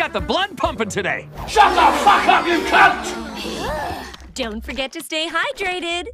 got the blood pumping today. Shut the fuck up, you cunt! Don't forget to stay hydrated.